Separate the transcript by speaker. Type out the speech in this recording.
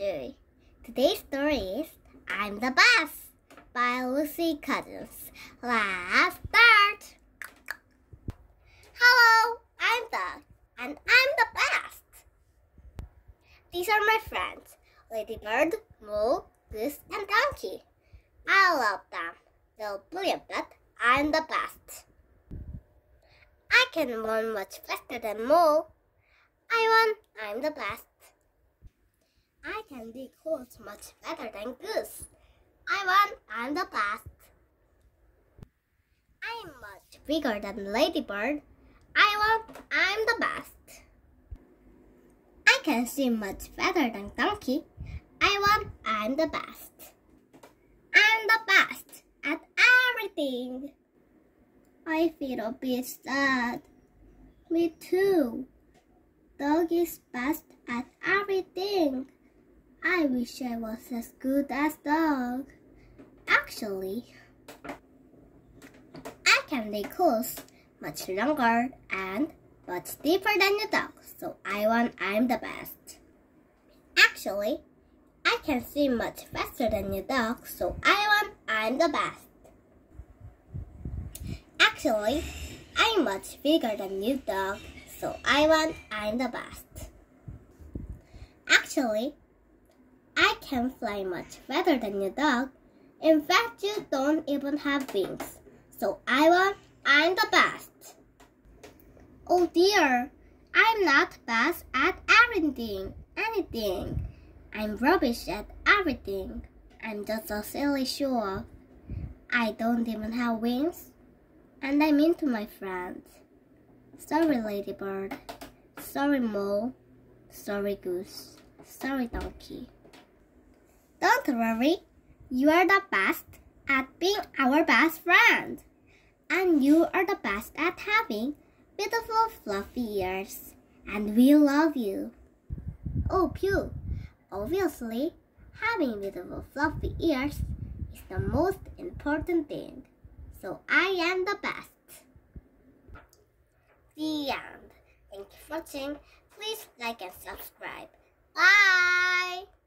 Speaker 1: Joy. Today's story is I'm the Best by Lucy Cousins. Let's start! Hello, I'm Dog, and I'm the best. These are my friends, Ladybird, Mole, Goose, and Donkey. I love them. They'll believe that I'm the best. I can run much faster than Mole. I won, I'm the best. I can dig holes much better than Goose. I won, I'm the best. I'm much bigger than Ladybird. I won, I'm the best. I can swim much better than Donkey. I won, I'm the best. I'm the best at everything. I feel a bit sad. Me too. Dog is best at everything. I wish I was as good as dog. Actually, I can dig holes much longer and much deeper than the dog, so I want I'm the best. Actually, I can swim much faster than your dog, so I want I'm the best. Actually, I'm much bigger than you dog, so I want I'm the best. Actually, can fly much better than your dog. In fact, you don't even have wings. So I want I'm the best. Oh dear, I'm not best at everything, anything. I'm rubbish at everything. I'm just a silly show off. I don't even have wings. And I'm into my friends. Sorry, Ladybird. Sorry, Mole. Sorry, Goose. Sorry, Donkey. Don't worry. You are the best at being our best friend. And you are the best at having beautiful fluffy ears. And we love you. Oh, Pew. Obviously, having beautiful fluffy ears is the most important thing. So I am the best. The end. Thank you for watching. Please like and subscribe. Bye!